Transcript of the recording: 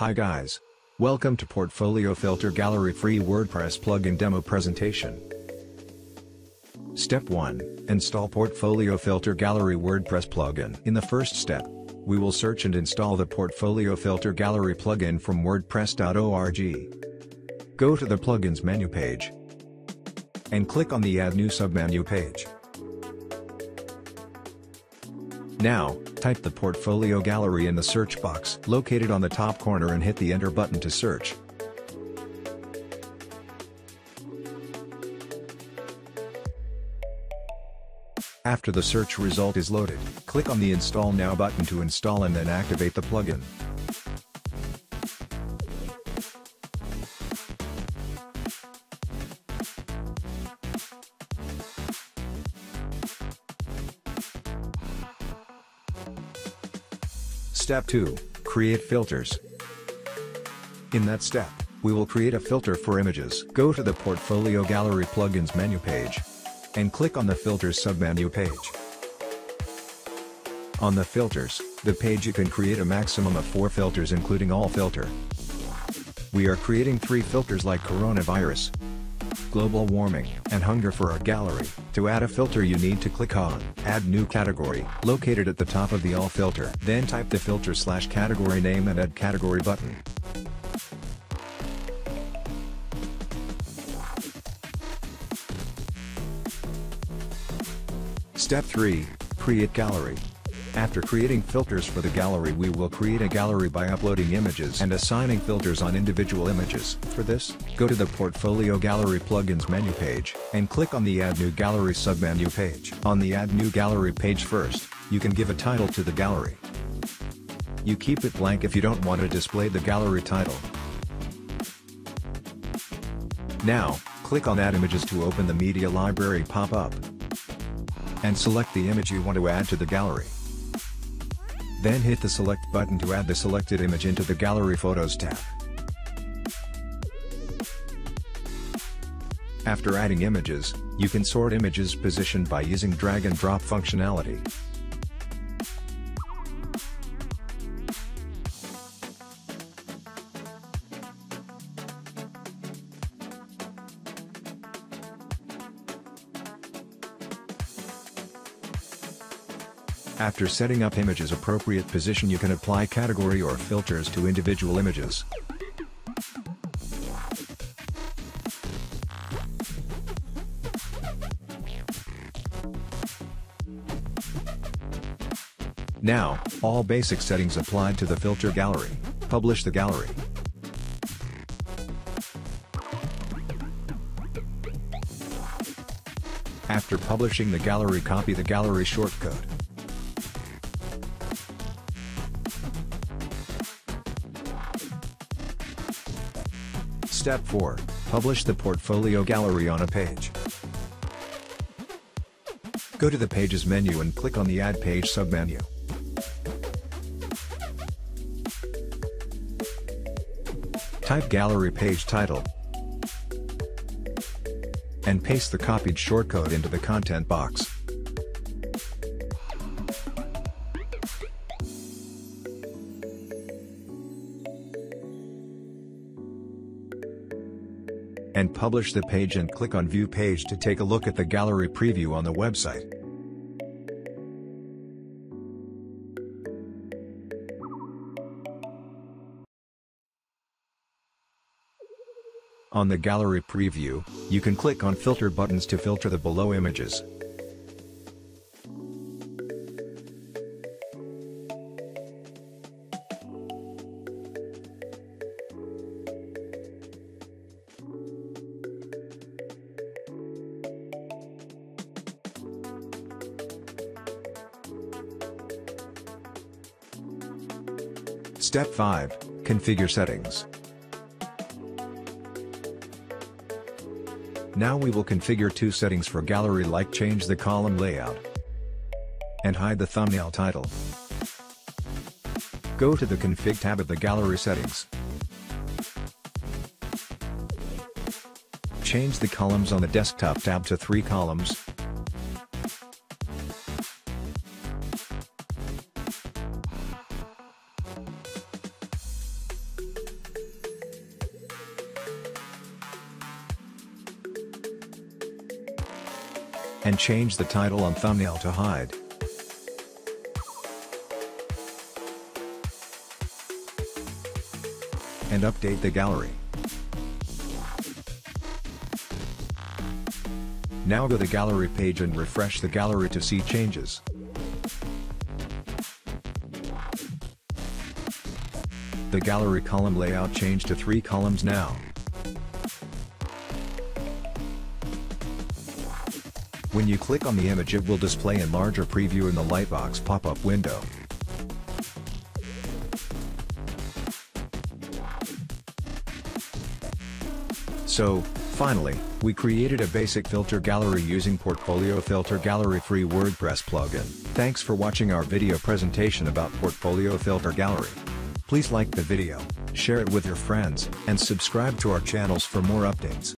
Hi guys. Welcome to Portfolio Filter Gallery free WordPress plugin demo presentation. Step 1. Install Portfolio Filter Gallery WordPress plugin. In the first step, we will search and install the Portfolio Filter Gallery plugin from wordpress.org. Go to the Plugins menu page and click on the Add New submenu page. Now, type the Portfolio Gallery in the search box located on the top corner and hit the Enter button to search. After the search result is loaded, click on the Install Now button to install and then activate the plugin. Step 2. Create filters. In that step, we will create a filter for images. Go to the Portfolio Gallery Plugins menu page and click on the Filters submenu page. On the Filters, the page you can create a maximum of 4 filters including all filter. We are creating 3 filters like coronavirus, global warming, and hunger for our gallery. To add a filter you need to click on Add New Category, located at the top of the All filter. Then type the filter slash category name and Add Category button. Step 3. Create Gallery. After creating filters for the gallery we will create a gallery by uploading images and assigning filters on individual images. For this, go to the Portfolio Gallery Plugins menu page, and click on the Add New Gallery submenu page. On the Add New Gallery page first, you can give a title to the gallery. You keep it blank if you don't want to display the gallery title. Now, click on Add Images to open the Media Library pop-up. And select the image you want to add to the gallery. Then hit the Select button to add the selected image into the Gallery Photos tab. After adding images, you can sort images positioned by using drag and drop functionality. After setting up images appropriate position you can apply category or filters to individual images. Now, all basic settings applied to the filter gallery. Publish the gallery. After publishing the gallery copy the gallery shortcode. Step 4. Publish the portfolio gallery on a page. Go to the Pages menu and click on the Add Page submenu. Type Gallery Page Title and paste the copied shortcode into the content box. And publish the page and click on View Page to take a look at the gallery preview on the website. On the gallery preview, you can click on filter buttons to filter the below images. Step 5, Configure Settings. Now we will configure two settings for gallery like change the column layout and hide the thumbnail title. Go to the Config tab of the gallery settings. Change the columns on the desktop tab to three columns, and change the title on thumbnail to hide. And update the gallery. Now go to the gallery page and refresh the gallery to see changes. The gallery column layout changed to three columns now. When you click on the image it will display in larger preview in the Lightbox pop-up window. So, finally, we created a basic filter gallery using Portfolio Filter Gallery free WordPress plugin. Thanks for watching our video presentation about Portfolio Filter Gallery. Please like the video, share it with your friends, and subscribe to our channels for more updates.